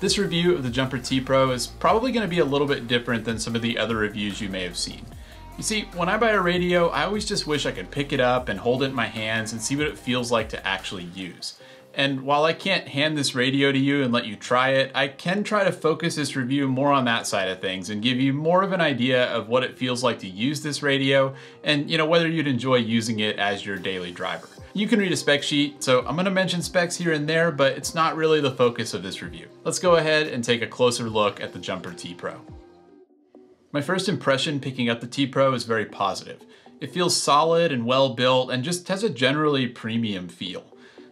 This review of the Jumper T Pro is probably going to be a little bit different than some of the other reviews you may have seen. You see, when I buy a radio, I always just wish I could pick it up and hold it in my hands and see what it feels like to actually use. And while I can't hand this radio to you and let you try it, I can try to focus this review more on that side of things and give you more of an idea of what it feels like to use this radio and you know whether you'd enjoy using it as your daily driver. You can read a spec sheet, so I'm gonna mention specs here and there, but it's not really the focus of this review. Let's go ahead and take a closer look at the Jumper T Pro. My first impression picking up the T Pro is very positive. It feels solid and well built and just has a generally premium feel.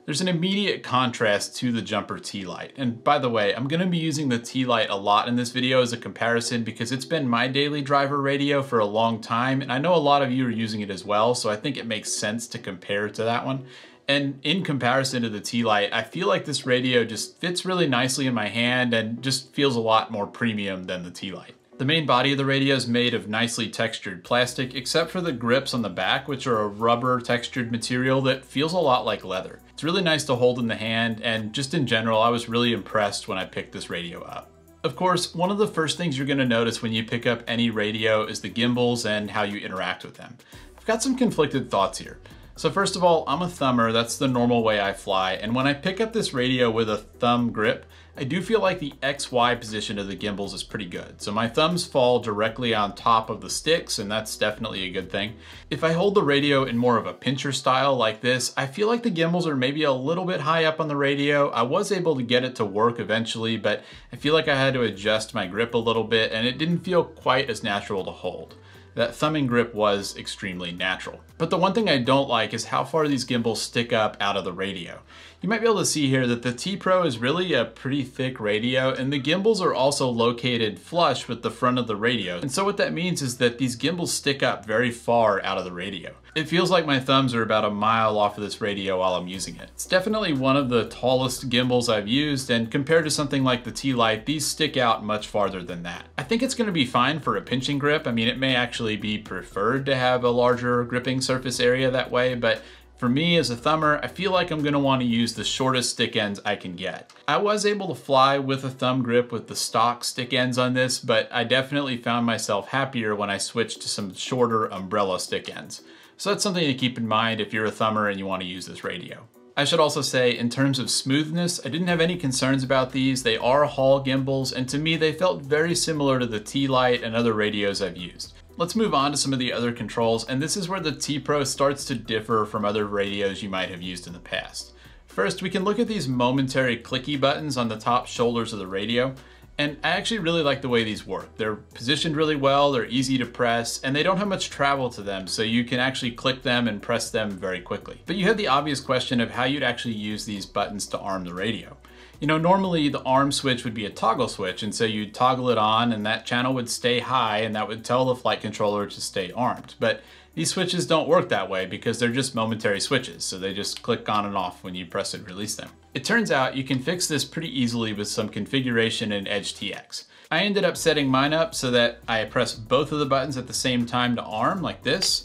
There's an immediate contrast to the Jumper T-Lite. And by the way, I'm gonna be using the T-Lite a lot in this video as a comparison because it's been my daily driver radio for a long time, and I know a lot of you are using it as well, so I think it makes sense to compare to that one. And in comparison to the T-Lite, I feel like this radio just fits really nicely in my hand and just feels a lot more premium than the T-Lite. The main body of the radio is made of nicely textured plastic, except for the grips on the back, which are a rubber textured material that feels a lot like leather. It's really nice to hold in the hand, and just in general, I was really impressed when I picked this radio up. Of course, one of the first things you're gonna notice when you pick up any radio is the gimbals and how you interact with them. I've got some conflicted thoughts here. So first of all, I'm a thumber, that's the normal way I fly, and when I pick up this radio with a thumb grip, I do feel like the XY position of the gimbals is pretty good. So my thumbs fall directly on top of the sticks and that's definitely a good thing. If I hold the radio in more of a pincher style like this, I feel like the gimbals are maybe a little bit high up on the radio. I was able to get it to work eventually, but I feel like I had to adjust my grip a little bit and it didn't feel quite as natural to hold that thumbing grip was extremely natural. But the one thing I don't like is how far these gimbals stick up out of the radio. You might be able to see here that the T-Pro is really a pretty thick radio and the gimbals are also located flush with the front of the radio. And so what that means is that these gimbals stick up very far out of the radio. It feels like my thumbs are about a mile off of this radio while I'm using it. It's definitely one of the tallest gimbals I've used and compared to something like the T-Lite, these stick out much farther than that. I think it's gonna be fine for a pinching grip. I mean, it may actually be preferred to have a larger gripping surface area that way, but for me as a thumber, I feel like I'm gonna wanna use the shortest stick ends I can get. I was able to fly with a thumb grip with the stock stick ends on this, but I definitely found myself happier when I switched to some shorter umbrella stick ends. So that's something to keep in mind if you're a thumber and you wanna use this radio. I should also say, in terms of smoothness, I didn't have any concerns about these. They are Hall gimbals, and to me, they felt very similar to the T-Lite and other radios I've used. Let's move on to some of the other controls, and this is where the T-Pro starts to differ from other radios you might have used in the past. First, we can look at these momentary clicky buttons on the top shoulders of the radio, and I actually really like the way these work. They're positioned really well, they're easy to press, and they don't have much travel to them, so you can actually click them and press them very quickly. But you have the obvious question of how you'd actually use these buttons to arm the radio. You know, normally the arm switch would be a toggle switch, and so you'd toggle it on and that channel would stay high and that would tell the flight controller to stay armed. But these switches don't work that way because they're just momentary switches, so they just click on and off when you press and release them. It turns out you can fix this pretty easily with some configuration in Edge TX. I ended up setting mine up so that I press both of the buttons at the same time to arm like this,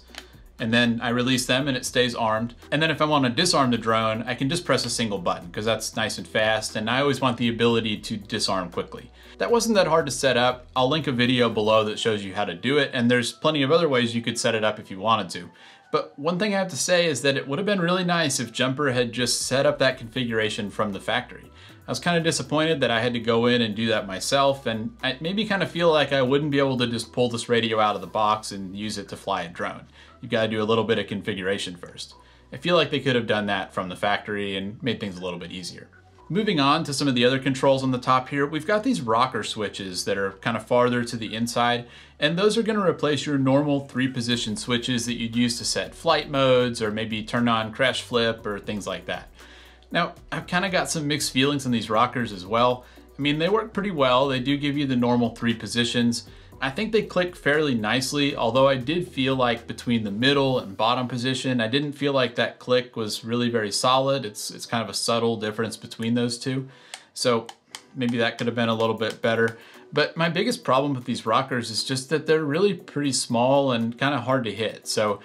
and then I release them and it stays armed. And then if I want to disarm the drone, I can just press a single button because that's nice and fast and I always want the ability to disarm quickly. That wasn't that hard to set up. I'll link a video below that shows you how to do it and there's plenty of other ways you could set it up if you wanted to. But one thing I have to say is that it would have been really nice if Jumper had just set up that configuration from the factory. I was kind of disappointed that I had to go in and do that myself, and I maybe kind of feel like I wouldn't be able to just pull this radio out of the box and use it to fly a drone. You've got to do a little bit of configuration first. I feel like they could have done that from the factory and made things a little bit easier. Moving on to some of the other controls on the top here, we've got these rocker switches that are kind of farther to the inside, and those are to replace your normal three position switches that you'd use to set flight modes or maybe turn on crash flip or things like that. Now, I've kind of got some mixed feelings on these rockers as well. I mean, they work pretty well. They do give you the normal three positions. I think they click fairly nicely, although I did feel like between the middle and bottom position, I didn't feel like that click was really very solid. It's, it's kind of a subtle difference between those two. So maybe that could have been a little bit better. But my biggest problem with these rockers is just that they're really pretty small and kind of hard to hit. So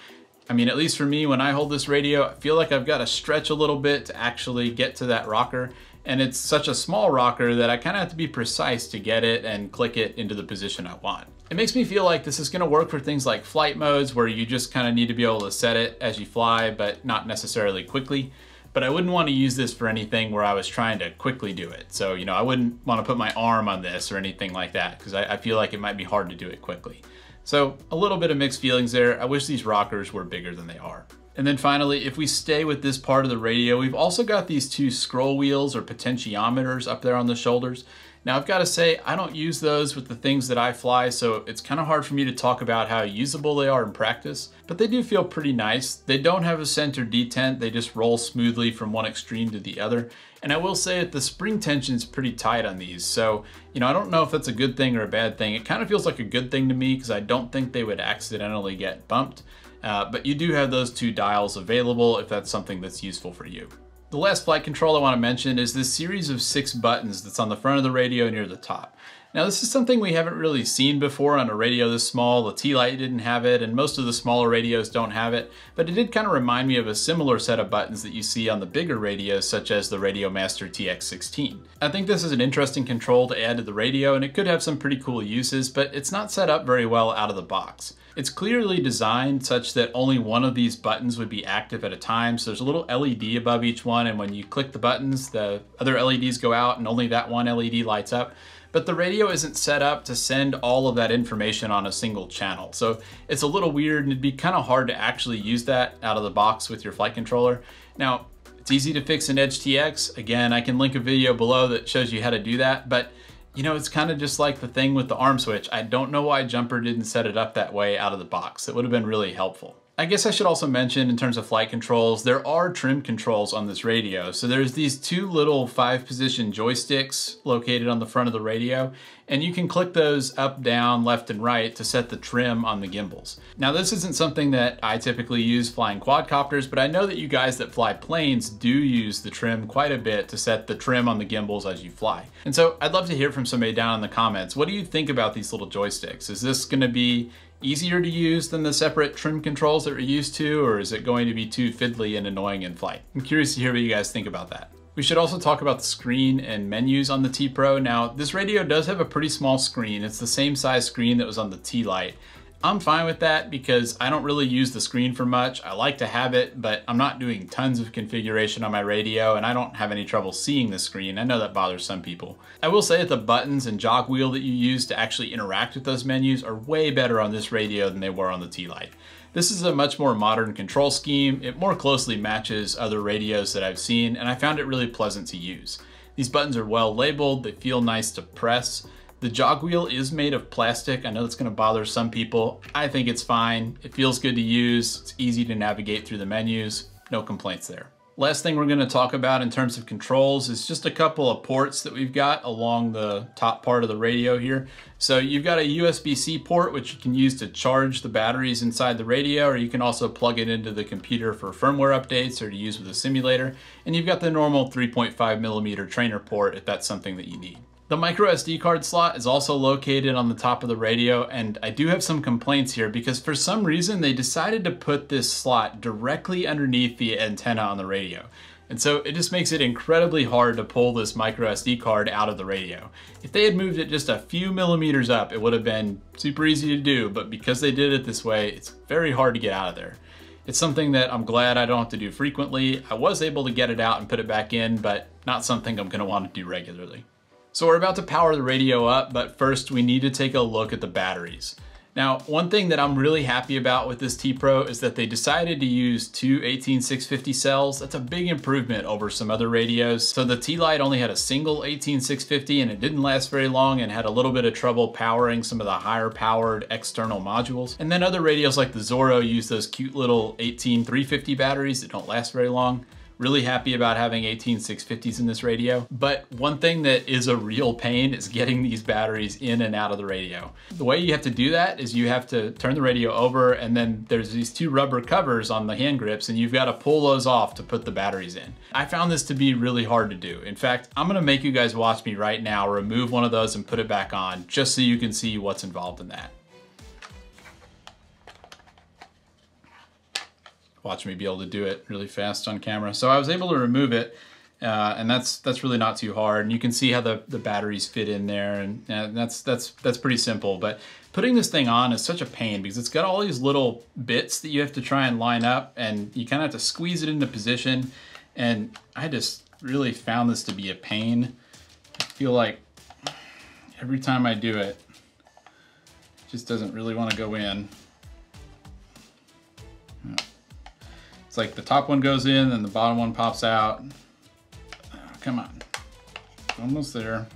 I mean, at least for me, when I hold this radio, I feel like I've got to stretch a little bit to actually get to that rocker. And it's such a small rocker that I kind of have to be precise to get it and click it into the position I want. It makes me feel like this is gonna work for things like flight modes where you just kind of need to be able to set it as you fly, but not necessarily quickly. But I wouldn't want to use this for anything where I was trying to quickly do it. So, you know, I wouldn't want to put my arm on this or anything like that because I, I feel like it might be hard to do it quickly. So a little bit of mixed feelings there. I wish these rockers were bigger than they are. And then finally, if we stay with this part of the radio, we've also got these two scroll wheels or potentiometers up there on the shoulders. Now I've got to say, I don't use those with the things that I fly, so it's kind of hard for me to talk about how usable they are in practice, but they do feel pretty nice. They don't have a center detent, they just roll smoothly from one extreme to the other. And I will say that the spring tension is pretty tight on these, so, you know, I don't know if that's a good thing or a bad thing. It kind of feels like a good thing to me because I don't think they would accidentally get bumped. Uh, but you do have those two dials available if that's something that's useful for you. The last flight control I want to mention is this series of six buttons that's on the front of the radio near the top. Now this is something we haven't really seen before on a radio this small. The T-Lite didn't have it and most of the smaller radios don't have it, but it did kind of remind me of a similar set of buttons that you see on the bigger radios such as the Radiomaster TX16. I think this is an interesting control to add to the radio and it could have some pretty cool uses, but it's not set up very well out of the box. It's clearly designed such that only one of these buttons would be active at a time. So there's a little LED above each one and when you click the buttons, the other LEDs go out and only that one LED lights up but the radio isn't set up to send all of that information on a single channel. So it's a little weird and it'd be kind of hard to actually use that out of the box with your flight controller. Now, it's easy to fix in Edge TX. Again, I can link a video below that shows you how to do that, but you know, it's kind of just like the thing with the arm switch. I don't know why Jumper didn't set it up that way out of the box. It would have been really helpful. I guess I should also mention in terms of flight controls, there are trim controls on this radio. So there's these two little five position joysticks located on the front of the radio, and you can click those up, down, left, and right to set the trim on the gimbals. Now this isn't something that I typically use flying quadcopters, but I know that you guys that fly planes do use the trim quite a bit to set the trim on the gimbals as you fly. And so I'd love to hear from somebody down in the comments. What do you think about these little joysticks? Is this gonna be easier to use than the separate trim controls that we're used to, or is it going to be too fiddly and annoying in flight? I'm curious to hear what you guys think about that. We should also talk about the screen and menus on the T Pro. Now, this radio does have a pretty small screen. It's the same size screen that was on the T-Lite. I'm fine with that because I don't really use the screen for much. I like to have it, but I'm not doing tons of configuration on my radio and I don't have any trouble seeing the screen. I know that bothers some people. I will say that the buttons and jog wheel that you use to actually interact with those menus are way better on this radio than they were on the T-Lite. This is a much more modern control scheme. It more closely matches other radios that I've seen and I found it really pleasant to use. These buttons are well labeled, they feel nice to press, the jog wheel is made of plastic. I know that's gonna bother some people. I think it's fine. It feels good to use. It's easy to navigate through the menus. No complaints there. Last thing we're gonna talk about in terms of controls is just a couple of ports that we've got along the top part of the radio here. So you've got a USB-C port, which you can use to charge the batteries inside the radio, or you can also plug it into the computer for firmware updates or to use with a simulator. And you've got the normal 3.5 millimeter trainer port if that's something that you need. The micro SD card slot is also located on the top of the radio and I do have some complaints here because for some reason they decided to put this slot directly underneath the antenna on the radio. And so it just makes it incredibly hard to pull this micro SD card out of the radio. If they had moved it just a few millimeters up, it would have been super easy to do, but because they did it this way, it's very hard to get out of there. It's something that I'm glad I don't have to do frequently. I was able to get it out and put it back in, but not something I'm gonna want to do regularly. So we're about to power the radio up, but first we need to take a look at the batteries. Now, one thing that I'm really happy about with this T Pro is that they decided to use two 18650 cells. That's a big improvement over some other radios. So the T-Lite only had a single 18650 and it didn't last very long and had a little bit of trouble powering some of the higher powered external modules. And then other radios like the Zorro use those cute little 18350 batteries that don't last very long. Really happy about having 18650s in this radio. But one thing that is a real pain is getting these batteries in and out of the radio. The way you have to do that is you have to turn the radio over and then there's these two rubber covers on the hand grips and you've got to pull those off to put the batteries in. I found this to be really hard to do. In fact, I'm gonna make you guys watch me right now remove one of those and put it back on just so you can see what's involved in that. Watch me be able to do it really fast on camera. So I was able to remove it Uh, and that's that's really not too hard. And you can see how the, the batteries fit in there, and uh, that's that's that's pretty simple. But putting this thing on is such a pain because it's got all these little bits that you have to try and line up, and you kind of have to squeeze it into position. And I just really found this to be a pain. I feel like every time I do it, it just doesn't really want to go in. It's like the top one goes in and the bottom one pops out. Come on. Almost there.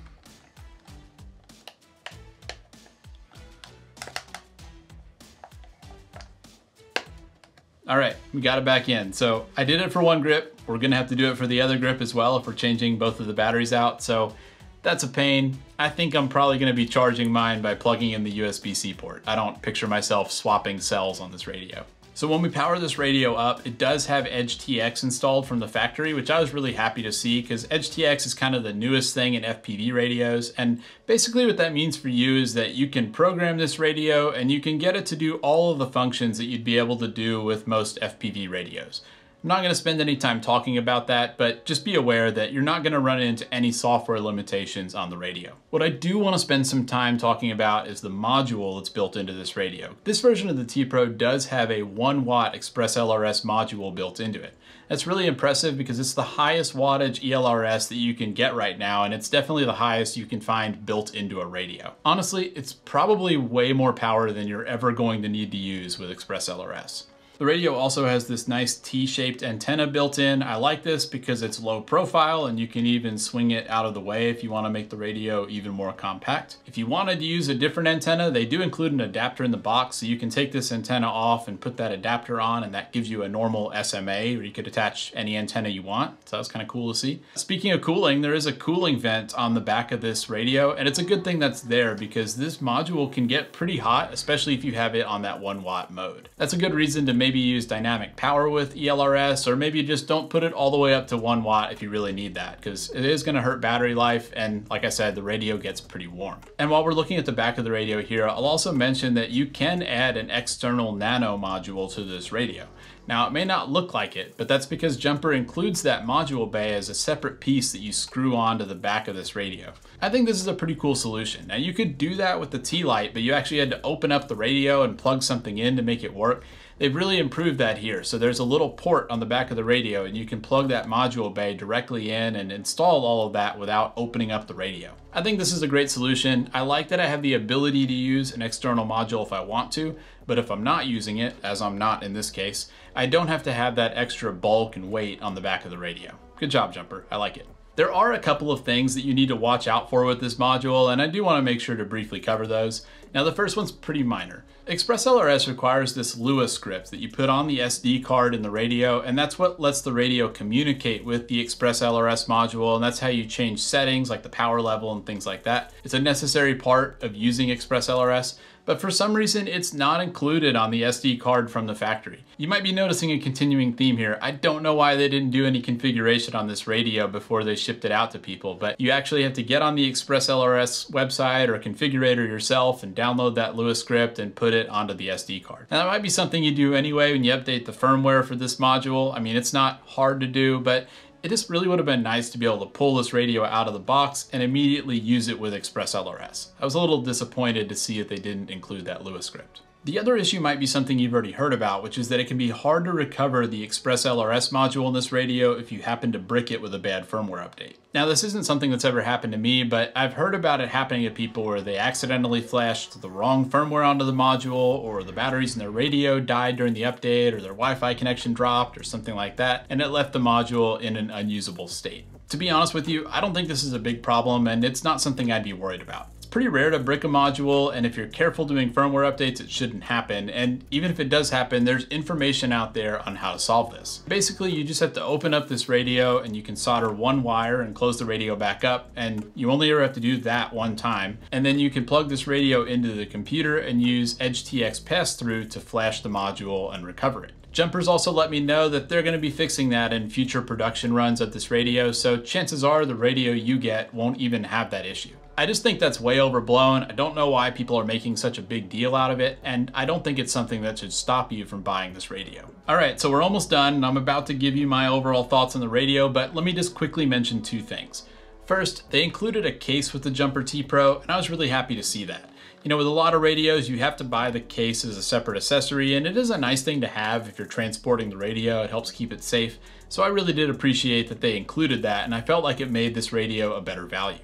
All right, we got it back in. So I did it for one grip. We're gonna have to do it for the other grip as well if we're changing both of the batteries out. So that's a pain. I think I'm probably gonna be charging mine by plugging in the USB-C port. I don't picture myself swapping cells on this radio. So when we power this radio up, it does have Edge TX installed from the factory, which I was really happy to see because Edge TX is kind of the newest thing in FPV radios. And basically what that means for you is that you can program this radio and you can get it to do all of the functions that you'd be able to do with most FPV radios. I'm not going to spend any time talking about that, but just be aware that you're not going to run into any software limitations on the radio. What I do want to spend some time talking about is the module that's built into this radio. This version of the T-Pro does have a 1 watt Express LRS module built into it. That's really impressive because it's the highest wattage ELRS that you can get right now, and it's definitely the highest you can find built into a radio. Honestly, it's probably way more power than you're ever going to need to use with Express LRS. The radio also has this nice T-shaped antenna built in. I like this because it's low profile and you can even swing it out of the way if you want to make the radio even more compact. If you wanted to use a different antenna, they do include an adapter in the box so you can take this antenna off and put that adapter on and that gives you a normal SMA where you could attach any antenna you want. So that's kind of cool to see. Speaking of cooling, there is a cooling vent on the back of this radio and it's a good thing that's there because this module can get pretty hot, especially if you have it on that one watt mode. That's a good reason to maybe maybe use dynamic power with ELRS, or maybe you just don't put it all the way up to one watt if you really need that, because it is gonna hurt battery life, and like I said, the radio gets pretty warm. And while we're looking at the back of the radio here, I'll also mention that you can add an external nano module to this radio. Now it may not look like it, but that's because Jumper includes that module bay as a separate piece that you screw onto the back of this radio. I think this is a pretty cool solution. Now you could do that with the T-Lite, but you actually had to open up the radio and plug something in to make it work. They've really improved that here. So there's a little port on the back of the radio and you can plug that module bay directly in and install all of that without opening up the radio. I think this is a great solution. I like that I have the ability to use an external module if I want to, but if I'm not using it, as I'm not in this case, I don't have to have that extra bulk and weight on the back of the radio. Good job, Jumper. I like it. There are a couple of things that you need to watch out for with this module, and I do want to make sure to briefly cover those. Now the first one's pretty minor. Express LRS requires this Lua script that you put on the SD card in the radio, and that's what lets the radio communicate with the Express LRS module, and that's how you change settings like the power level and things like that. It's a necessary part of using Express LRS, but for some reason it's not included on the SD card from the factory. You might be noticing a continuing theme here. I don't know why they didn't do any configuration on this radio before they shipped it out to people, but you actually have to get on the Express LRS website or configurator yourself and download that Lua script and put it onto the SD card. Now that might be something you do anyway when you update the firmware for this module. I mean, it's not hard to do, but it just really would have been nice to be able to pull this radio out of the box and immediately use it with Express LRS. I was a little disappointed to see that they didn't include that Lua script. The other issue might be something you've already heard about, which is that it can be hard to recover the Express LRS module in this radio if you happen to brick it with a bad firmware update. Now this isn't something that's ever happened to me, but I've heard about it happening to people where they accidentally flashed the wrong firmware onto the module, or the batteries in their radio died during the update, or their Wi-Fi connection dropped, or something like that, and it left the module in an unusable state. To be honest with you, I don't think this is a big problem, and it's not something I'd be worried about pretty rare to brick a module, and if you're careful doing firmware updates, it shouldn't happen. And even if it does happen, there's information out there on how to solve this. Basically, you just have to open up this radio and you can solder one wire and close the radio back up, and you only ever have to do that one time. And then you can plug this radio into the computer and use EdgeTX pass-through to flash the module and recover it. Jumpers also let me know that they're going to be fixing that in future production runs of this radio, so chances are the radio you get won't even have that issue. I just think that's way overblown. I don't know why people are making such a big deal out of it, and I don't think it's something that should stop you from buying this radio. All right, so we're almost done, and I'm about to give you my overall thoughts on the radio, but let me just quickly mention two things. First, they included a case with the Jumper T Pro, and I was really happy to see that. You know, with a lot of radios, you have to buy the case as a separate accessory, and it is a nice thing to have if you're transporting the radio. It helps keep it safe. So I really did appreciate that they included that, and I felt like it made this radio a better value.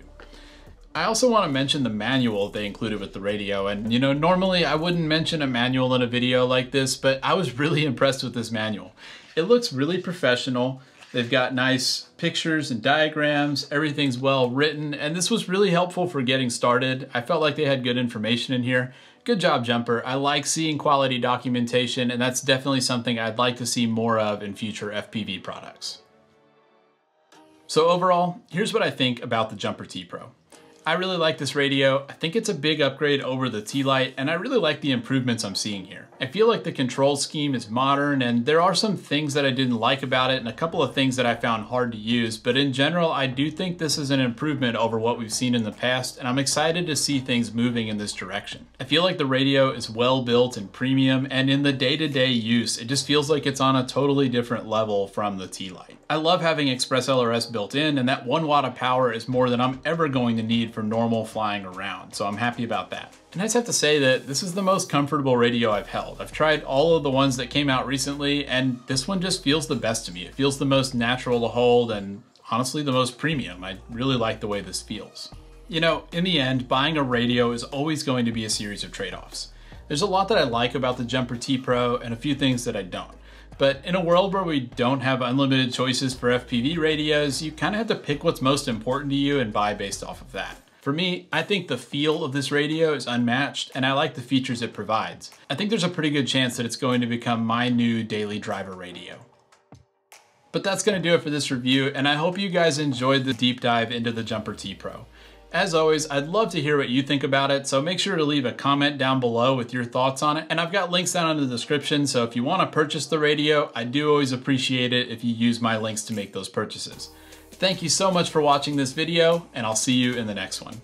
I also want to mention the manual they included with the radio. And you know, normally I wouldn't mention a manual in a video like this, but I was really impressed with this manual. It looks really professional. They've got nice pictures and diagrams. Everything's well written. And this was really helpful for getting started. I felt like they had good information in here. Good job, Jumper. I like seeing quality documentation, and that's definitely something I'd like to see more of in future FPV products. So overall, here's what I think about the Jumper T Pro. I really like this radio. I think it's a big upgrade over the T-Lite, and I really like the improvements I'm seeing here. I feel like the control scheme is modern, and there are some things that I didn't like about it, and a couple of things that I found hard to use, but in general, I do think this is an improvement over what we've seen in the past, and I'm excited to see things moving in this direction. I feel like the radio is well built and premium, and in the day-to-day -day use, it just feels like it's on a totally different level from the T-Lite. I love having Express LRS built in, and that one watt of power is more than I'm ever going to need for normal flying around, so I'm happy about that. And I just have to say that this is the most comfortable radio I've held. I've tried all of the ones that came out recently, and this one just feels the best to me. It feels the most natural to hold and honestly the most premium. I really like the way this feels. You know, in the end, buying a radio is always going to be a series of trade-offs. There's a lot that I like about the Jumper T Pro and a few things that I don't. But in a world where we don't have unlimited choices for FPV radios, you kind of have to pick what's most important to you and buy based off of that. For me, I think the feel of this radio is unmatched and I like the features it provides. I think there's a pretty good chance that it's going to become my new daily driver radio. But that's going to do it for this review and I hope you guys enjoyed the deep dive into the Jumper T Pro. As always, I'd love to hear what you think about it, so make sure to leave a comment down below with your thoughts on it. And I've got links down in the description, so if you want to purchase the radio, I do always appreciate it if you use my links to make those purchases. Thank you so much for watching this video, and I'll see you in the next one.